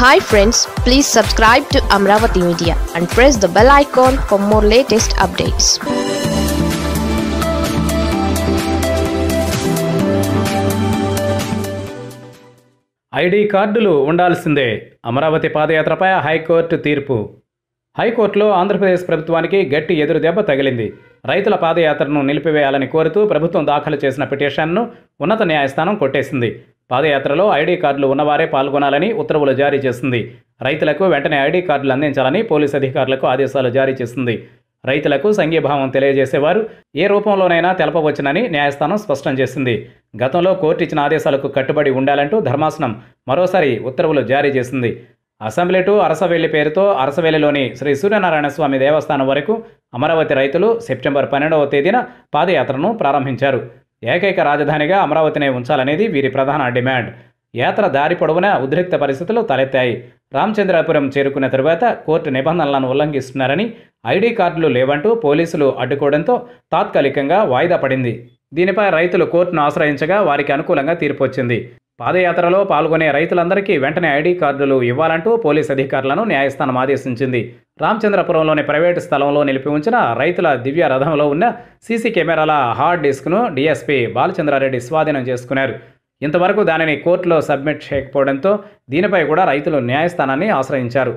Hi friends please subscribe to Amaravati media and press the bell icon for more latest updates ID కార్డులు ఉండాల్సిందే. Amaravati పాదయాత్రపై high court తీర్పు. హైకోర్టులో ఆంధ్రప్రదేశ్ ప్రభుత్వానికి గట్టి ఎదురు దెబ్బ తగిలింది. రైతుల పాదయాత్రను నిలిపివేయాలని కోరుతూ ప్రభుత్వం దాఖలు చేసిన పిటిషన్ను ఉన్నత న్యాయస్థానం కొట్టేసింది. పాదయాత్రలో ఐడీ కార్డులు ఉన్నవారే పాల్గొనాలని ఉత్తర్వులు జారీ చేసింది. రైతులకు వెంటనే ఐడీ కార్డులు అందించాలని పోలీసు అధికారులకు ఆదేశాలు జారీ చేసింది. రైతులకు సంఘీభావం తెలియజేసేవారు ఏ రూపంలోనైనా తెలపవచ్చునని న్యాయస్థానం స్పష్టం చేసింది. గతంలో కోర్టు ఇచ్చిన ఆదేశాలకు కట్టుబడి ఉండాలంటూ ధర్మాసనం మరోసారి ఉత్తర్వులు జారీ చేసింది. అసెంబ్లీ టు అరసవెల్లి పేరుతో అరసవెల్లిలోని శ్రీ సూర్యనారాయణ స్వామి దేవస్థానం వరకు అమరావతి రైతులు సెప్టెంబర్ పన్నెండవ తేదీన పాదయాత్రను ప్రారంభించారు. ఏకైక రాజధానిగా అమరావతినే ఉంచాలనేది వీరి ప్రధాన డిమాండ్. యాత్ర దారి పొడవునా ఉద్రిక్త పరిస్థితులు తలెత్తాయి. రామచంద్రాపురం చేరుకున్న తరువాత కోర్టు నిబంధనలను ఉల్లంఘిస్తున్నారని ఐడీ కార్డులు లేవంటూ పోలీసులు అడ్డుకోవడంతో తాత్కాలికంగా వాయిదా పడింది. దీనిపై రైతులు కోర్టును ఆశ్రయించగా వారికి అనుకూలంగా తీర్పు వచ్చింది. పాదయాత్రలో పాల్గొనే రైతులందరికీ వెంటనే ఐడి కార్డులు ఇవ్వాలంటూ పోలీస్ అధికారులను న్యాయస్థానం ఆదేశించింది. రామచంద్రపురంలోని ప్రైవేటు స్థలంలో నిలిపి ఉంచిన రైతుల దివ్య రథంలో ఉన్న సీసీ కెమెరాల హార్డ్ డిస్క్ను డీఎస్పీ బాలచంద్రారెడ్డి స్వాధీనం చేసుకున్నారు. ఇంతవరకు దానిని కోర్టులో సబ్మిట్ చేయకపోవడంతో దీనిపై కూడా రైతులు న్యాయస్థానాన్ని ఆశ్రయించారు.